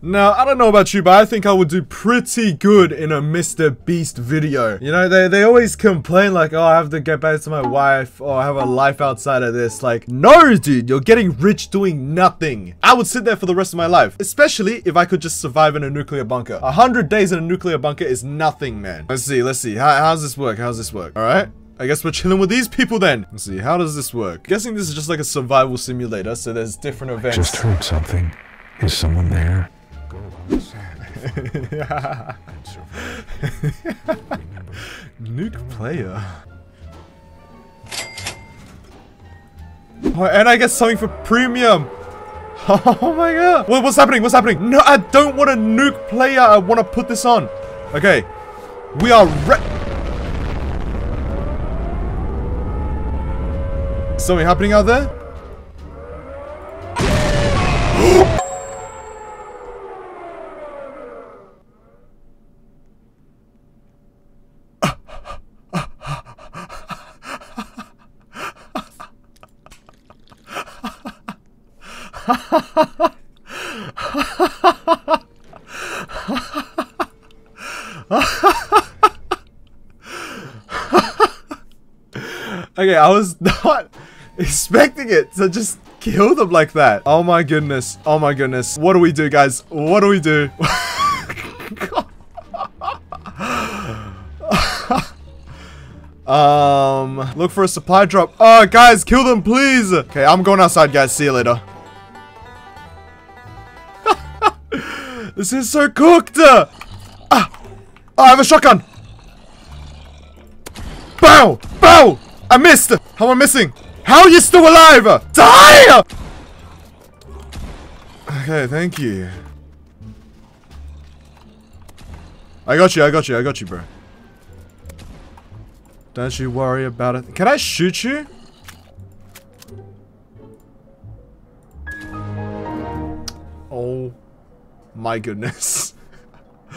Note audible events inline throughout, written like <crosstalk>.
Now, I don't know about you, but I think I would do pretty good in a Mr. Beast video. You know, they, they always complain like, oh, I have to get back to my wife, or I have a life outside of this. Like, no, dude, you're getting rich doing nothing. I would sit there for the rest of my life, especially if I could just survive in a nuclear bunker. A hundred days in a nuclear bunker is nothing, man. Let's see, let's see. How, how's this work? How's this work? All right. I guess we're chilling with these people then. Let's see, how does this work? guessing this is just like a survival simulator, so there's different events. Just heard something. Is someone there? <laughs> Nuke player. Oh, and I get something for premium. <laughs> Oh my god. What, what's happening? What's happening? No, I don't want a nuke player. I want to put this on. Okay. We are re- Something happening out there? <gasps> <laughs> Okay, I was not expecting it to just kill them like that. Oh my goodness. Oh my goodness. What do we do, guys? What do we do? <laughs> um, look for a supply drop. Oh, guys, kill them, please. Okay, I'm going outside, guys. See you later. This is so cooked. Ah, oh, I have a shotgun. Bow! Bow! I missed! How am I missing? How are you still alive? Die! Okay, thank you. I got you, I got you, I got you, bro. Don't you worry about it. Can I shoot you? My goodness. <laughs>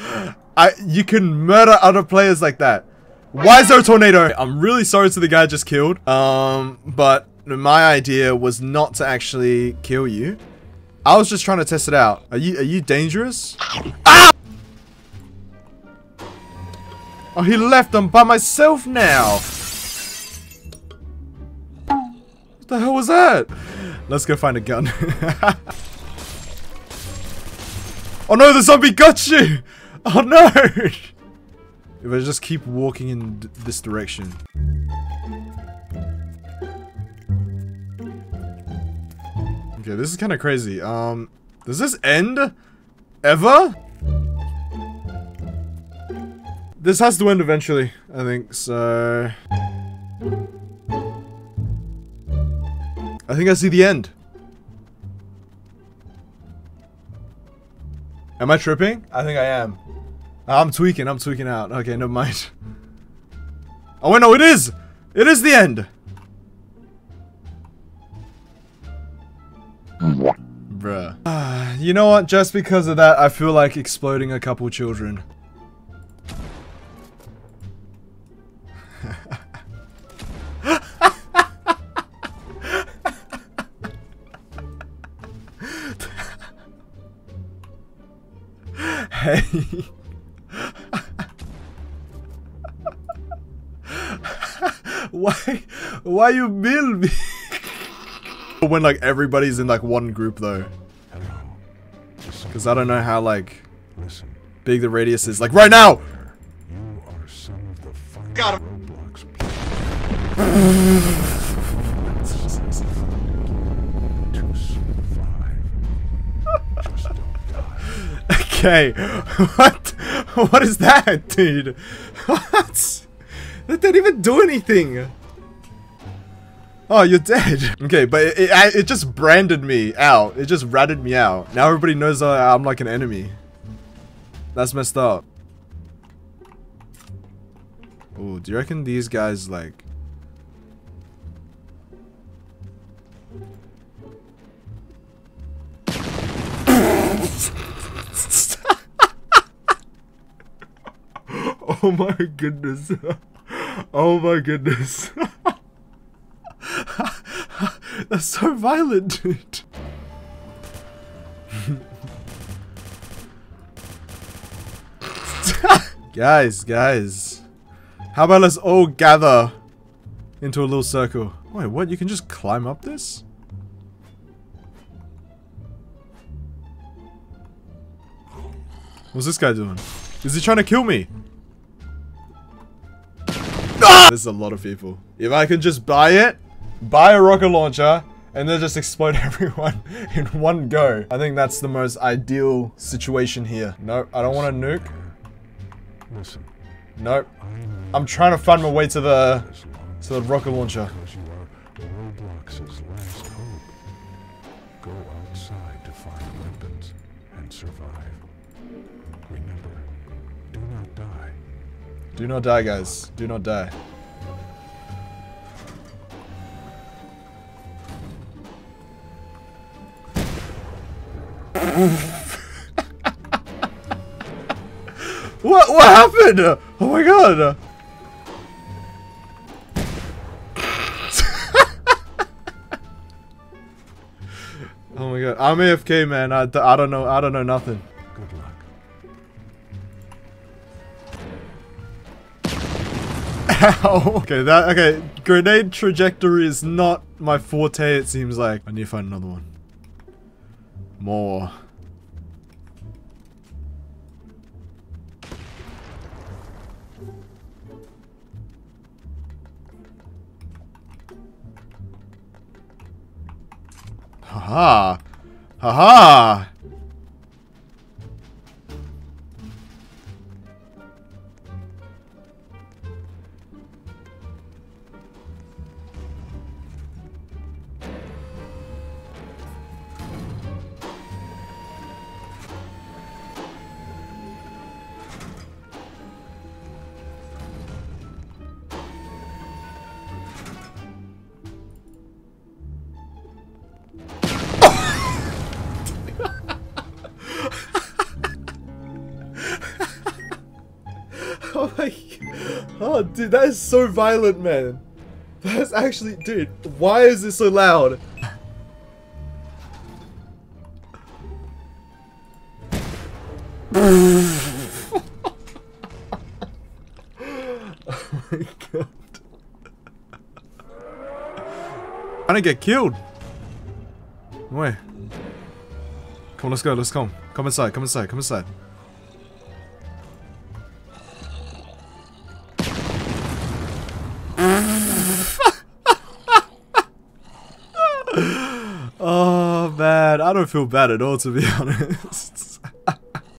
I you can murder other players like that. Why is there a tornado? I'm really sorry to the guy I just killed. Um, but my idea was not to actually kill you. I was just trying to test it out. Are you are you dangerous? Ah! Oh, he left. I'm by myself now. What the hell was that? Let's go find a gun. <laughs> oh no, the zombie got you! Oh no! If I just keep walking in this direction. Okay, this is kind of crazy. Um, does this end? Ever? This has to end eventually, I think, so... I think I see the end. Am I tripping? I think I am. I'm tweaking, I'm tweaking out. Okay, never mind. Oh wait, no, it is! It is the end! Bruh. Uh, you know what? Just because of that, I feel like exploding a couple children. Hey. <laughs> why why you build me? <laughs> When like everybody's in like one group though. Because i don't know how like Listen, big the radius is. Like right now! You are some of the finest Got Roblox <laughs> okay <laughs> what what is that dude <laughs> what that didn't even do anything Oh, you're dead. <laughs> Okay, but it, it, it just branded me out. It just ratted me out. Now everybody knows I'm like an enemy. That's messed up. Oh, do you reckon these guys like... oh my goodness. Oh my goodness. That's so violent, dude. Guys, guys. How about let's all gather into a little circle. Wait, what? You can just climb up this? What's this guy doing? Is he trying to kill me? <laughs> There's a lot of people. If I can just buy it, buy a rocket launcher, and then just explode <laughs> everyone in one go. I think that's the most ideal situation here. Nope, I don't want to nuke. Listen, Nope. I'm trying to find my way to the to the rocket launcher. because you are last hope. Go outside to find weapons and survive. Remember, do not die. Do not die, guys. Do not die. <laughs> what? What happened? Oh my god! <laughs> oh my god! I'm AFK, man. I, I don't know. I don't know nothing. Good luck. <laughs> Ow. Okay, that okay. Grenade trajectory is not my forte. It seems like I need to find another one. More. Haha. Haha. <laughs> Oh my god. Oh dude, that is so violent, man. That's actually dude, why is this so loud? oh my god. I didn't get killed. Wait. Come on, let's go, let's come. Come inside, come inside, come inside. Man, I don't feel bad at all to be <laughs> honest.